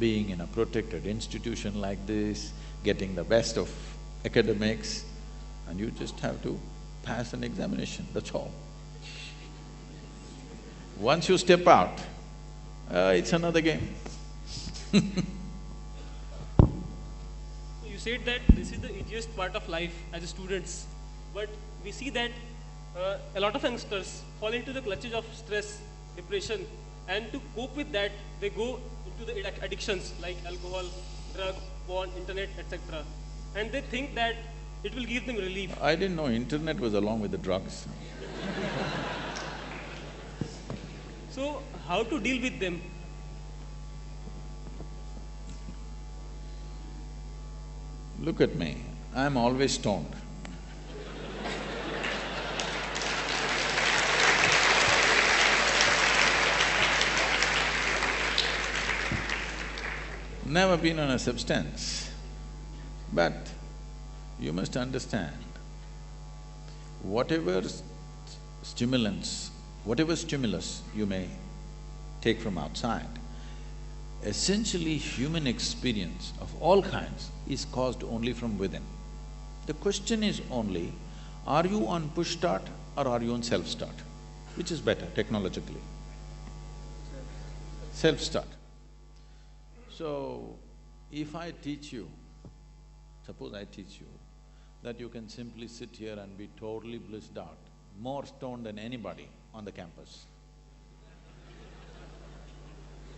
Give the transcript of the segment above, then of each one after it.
being in a protected institution like this, getting the best of academics, and you just have to pass an examination, that's all. Once you step out, uh, it's another game You said that this is the easiest part of life as students, but we see that uh, a lot of youngsters fall into the clutches of stress, depression, and to cope with that, they go into the addictions like alcohol, drugs, porn, internet, etc. And they think that it will give them relief. I didn't know internet was along with the drugs. So, how to deal with them? Look at me, I'm always stoned. Never been on a substance. But you must understand, whatever stimulants, whatever stimulus you may take from outside, essentially human experience of all kinds is caused only from within. The question is only, are you on push start or are you on self-start? Which is better technologically? Self-start. So, if I teach you, suppose I teach you that you can simply sit here and be totally blissed out, more stoned than anybody on the campus.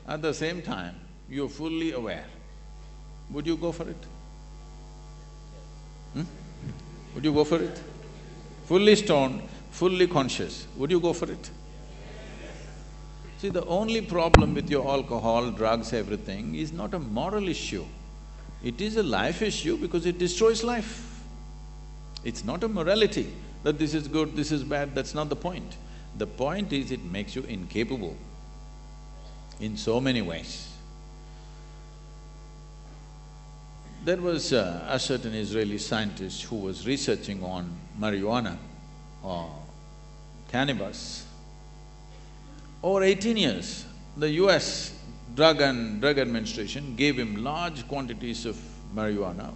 At the same time, you're fully aware. Would you go for it? Hmm? Would you go for it? Fully stoned, fully conscious, would you go for it? See, the only problem with your alcohol, drugs, everything is not a moral issue. It is a life issue because it destroys life. It's not a morality that this is good, this is bad, that's not the point. The point is it makes you incapable in so many ways. There was uh, a certain Israeli scientist who was researching on marijuana or cannabis. Over eighteen years, the US Drug and Drug Administration gave him large quantities of marijuana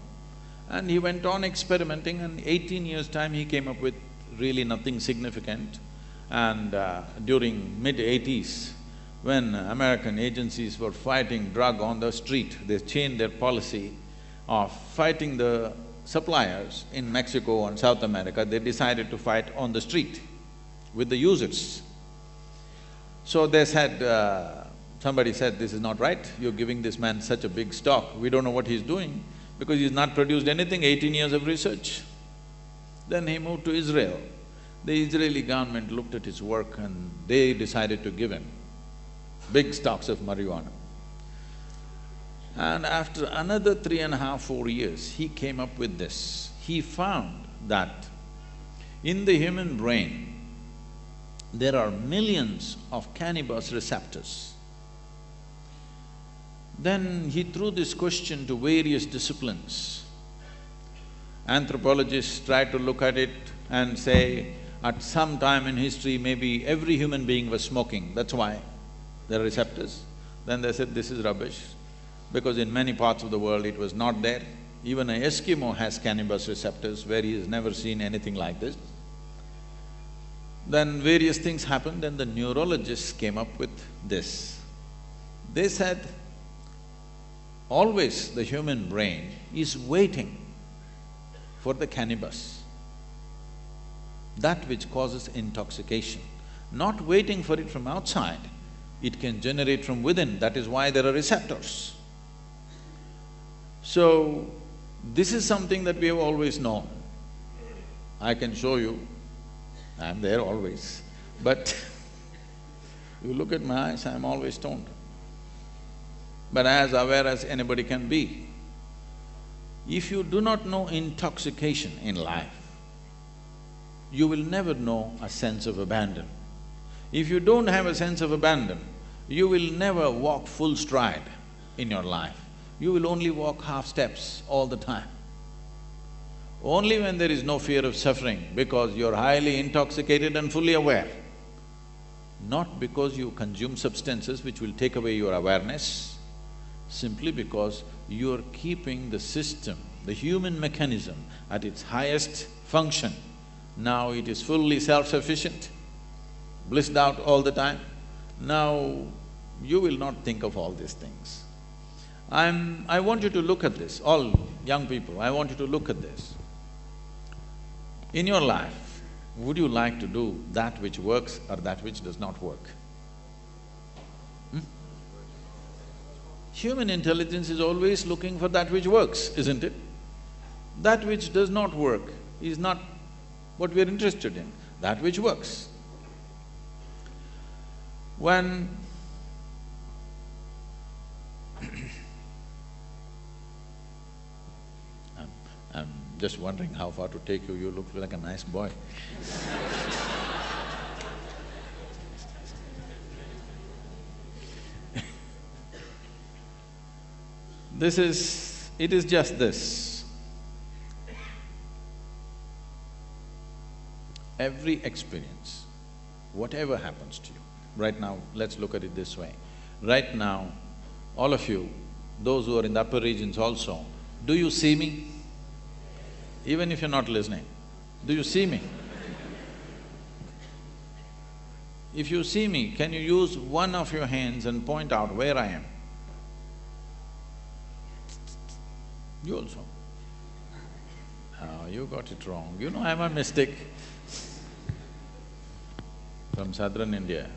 and he went on experimenting and eighteen years' time he came up with really nothing significant. And uh, during mid-eighties, when American agencies were fighting drug on the street, they changed their policy of fighting the suppliers in Mexico and South America, they decided to fight on the street with the users. So they said, uh, somebody said, this is not right, you're giving this man such a big stock, we don't know what he's doing, because he's not produced anything, eighteen years of research. Then he moved to Israel. The Israeli government looked at his work and they decided to give him big stocks of marijuana. And after another three and a half, four years, he came up with this. He found that in the human brain, there are millions of cannabis receptors. Then he threw this question to various disciplines. Anthropologists tried to look at it and say, at some time in history, maybe every human being was smoking, that's why there are receptors. Then they said, this is rubbish, because in many parts of the world it was not there. Even an Eskimo has cannabis receptors where he has never seen anything like this. Then various things happened, and the neurologists came up with this. They said, always the human brain is waiting for the cannabis, that which causes intoxication, not waiting for it from outside. It can generate from within, that is why there are receptors. So, this is something that we have always known. I can show you, I'm there always, but you look at my eyes, I'm always stoned. But as aware as anybody can be. If you do not know intoxication in life, you will never know a sense of abandon. If you don't have a sense of abandon, you will never walk full stride in your life. You will only walk half steps all the time. Only when there is no fear of suffering, because you're highly intoxicated and fully aware, not because you consume substances which will take away your awareness. simply because you're keeping the system, the human mechanism at its highest function. Now it is fully self-sufficient, blissed out all the time. Now you will not think of all these things. I'm… I want you to look at this, all young people, I want you to look at this. In your life, would you like to do that which works or that which does not work? Hmm? Human intelligence is always looking for that which works, isn't it? That which does not work is not what we are interested in, that which works. When I'm, I'm just wondering how far to take you, you look like a nice boy This is… it is just this. Every experience, whatever happens to you, right now, let's look at it this way. Right now, all of you, those who are in the upper regions also, do you see me? Even if you're not listening, do you see me? If you see me, can you use one of your hands and point out where I am? You also. Oh, you got it wrong. You know I'm a mystic from southern India.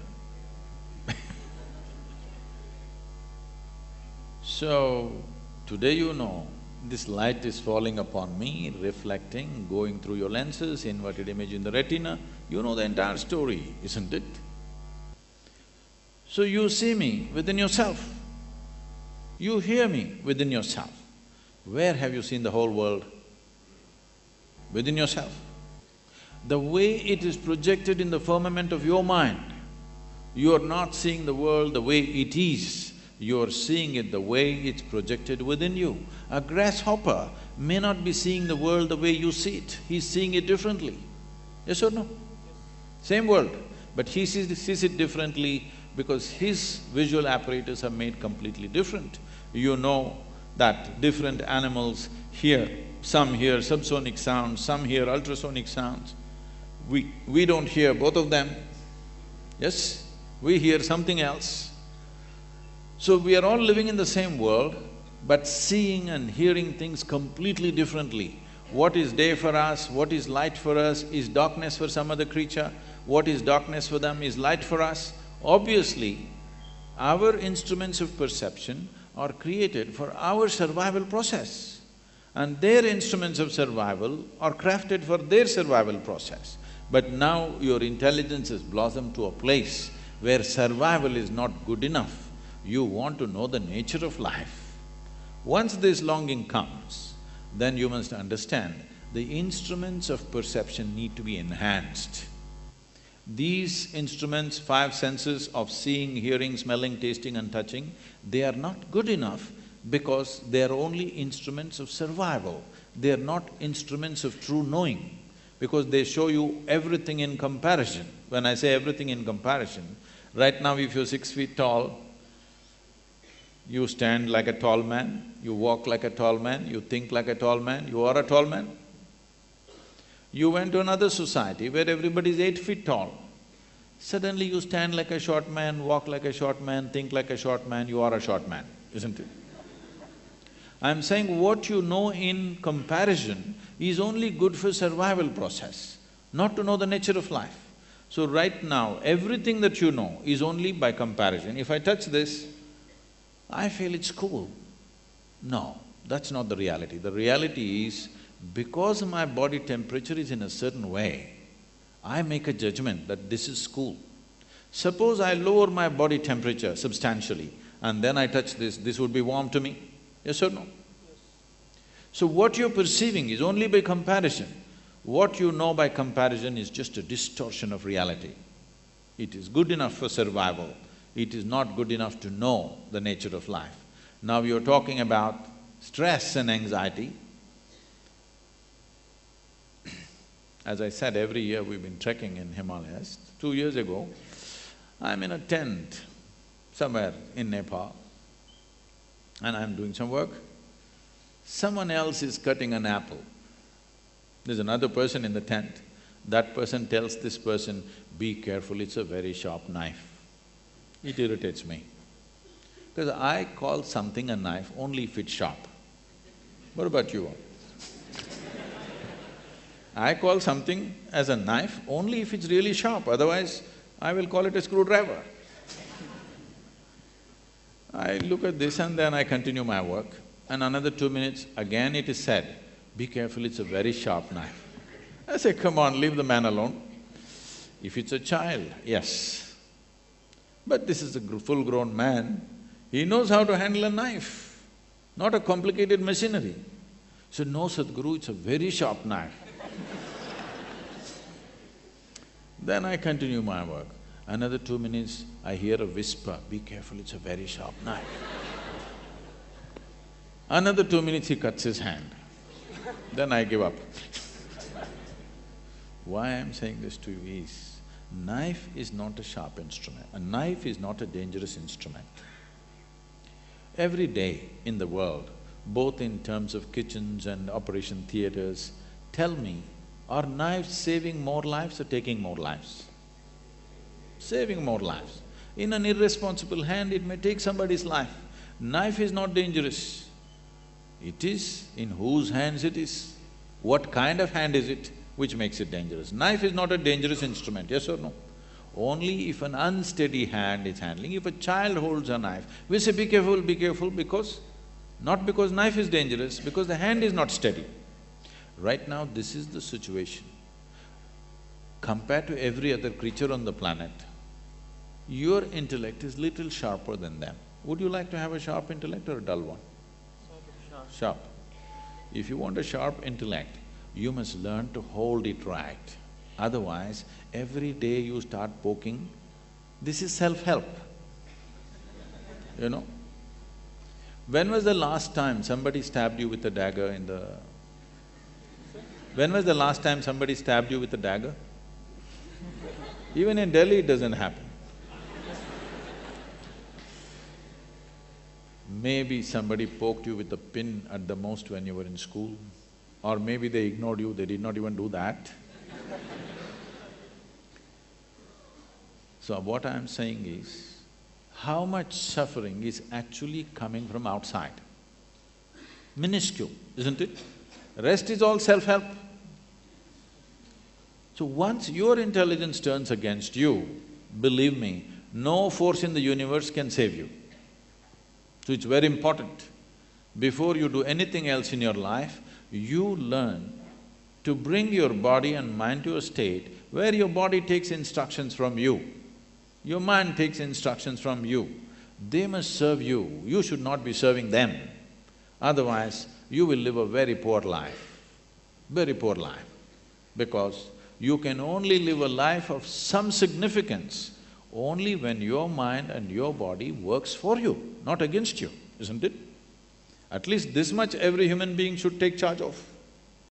so, today you know, this light is falling upon me, reflecting, going through your lenses, inverted image in the retina, you know the entire story, isn't it? So you see me within yourself, you hear me within yourself. Where have you seen the whole world? Within yourself. The way it is projected in the firmament of your mind, you are not seeing the world the way it is, you are seeing it the way it's projected within you. A grasshopper may not be seeing the world the way you see it, he's seeing it differently. Yes or no? Same world, but he sees, sees it differently because his visual apparatus are made completely different. You know that different animals hear, some hear subsonic sounds, some hear ultrasonic sounds. We… we don't hear both of them, yes? We hear something else. So we are all living in the same world, but seeing and hearing things completely differently. What is day for us, what is light for us, is darkness for some other creature, what is darkness for them is light for us. Obviously, our instruments of perception are created for our survival process and their instruments of survival are crafted for their survival process. But now your intelligence has blossomed to a place where survival is not good enough, you want to know the nature of life. Once this longing comes, then you must understand the instruments of perception need to be enhanced. These instruments, five senses of seeing, hearing, smelling, tasting and touching, they are not good enough because they are only instruments of survival. They are not instruments of true knowing because they show you everything in comparison. When I say everything in comparison, right now if you're six feet tall, you stand like a tall man, you walk like a tall man, you think like a tall man, you are a tall man. You went to another society where everybody is eight feet tall. Suddenly you stand like a short man, walk like a short man, think like a short man, you are a short man, isn't it? I'm saying what you know in comparison is only good for survival process, not to know the nature of life. So right now, everything that you know is only by comparison. If I touch this, I feel it's cool. No, that's not the reality. The reality is, because my body temperature is in a certain way, I make a judgment that this is cool. Suppose I lower my body temperature substantially and then I touch this, this would be warm to me, yes or no? So what you're perceiving is only by comparison. What you know by comparison is just a distortion of reality. It is good enough for survival, it is not good enough to know the nature of life. Now you're talking about stress and anxiety, As I said, every year we've been trekking in Himalayas. Two years ago, I'm in a tent somewhere in Nepal. and I'm doing some work. Someone else is cutting an apple. There's another person in the tent. That person tells this person, be careful, it's a very sharp knife. It irritates me. Because I call something a knife only if it's sharp. What about you? I call something as a knife only if it's really sharp, otherwise I will call it a screwdriver. I look at this and then I continue my work and another two minutes, again it is said, be careful, it's a very sharp knife. I say, come on, leave the man alone. If it's a child, yes. But this is a full-grown man, he knows how to handle a knife, not a complicated machinery. So, no Sadhguru, it's a very sharp knife. then I continue my work. Another two minutes, I hear a whisper, be careful, it's a very sharp knife. Another two minutes, he cuts his hand. then I give up. Why I'm saying this to you is, knife is not a sharp instrument, a knife is not a dangerous instrument. Every day in the world, both in terms of kitchens and operation theaters, tell me, are knives saving more lives or taking more lives? Saving more lives. In an irresponsible hand, it may take somebody's life. Knife is not dangerous. It is in whose hands it is, what kind of hand is it, which makes it dangerous. Knife is not a dangerous instrument, yes or no? Only if an unsteady hand is handling, if a child holds a knife, we say be careful, be careful because, not because knife is dangerous, because the hand is not steady. Right now, this is the situation. Compared to every other creature on the planet, your intellect is little sharper than them. Would you like to have a sharp intellect or a dull one? sharp. sharp. If you want a sharp intellect, you must learn to hold it right. Otherwise, every day you start poking, this is self-help, you know. When was the last time somebody stabbed you with a dagger in the… When was the last time somebody stabbed you with a dagger? Even in Delhi, it doesn't happen. Maybe somebody poked you with a pin at the most when you were in school, or maybe they ignored you, they did not even do that. so what I'm saying is, how much suffering is actually coming from outside? Minuscule, isn't it? Rest is all self-help. So once your intelligence turns against you, believe me, no force in the universe can save you. So it's very important. Before you do anything else in your life, you learn to bring your body and mind to a state where your body takes instructions from you, your mind takes instructions from you. They must serve you, you should not be serving them. Otherwise, you will live a very poor life, very poor life. Because you can only live a life of some significance only when your mind and your body works for you, not against you, isn't it? At least this much every human being should take charge of.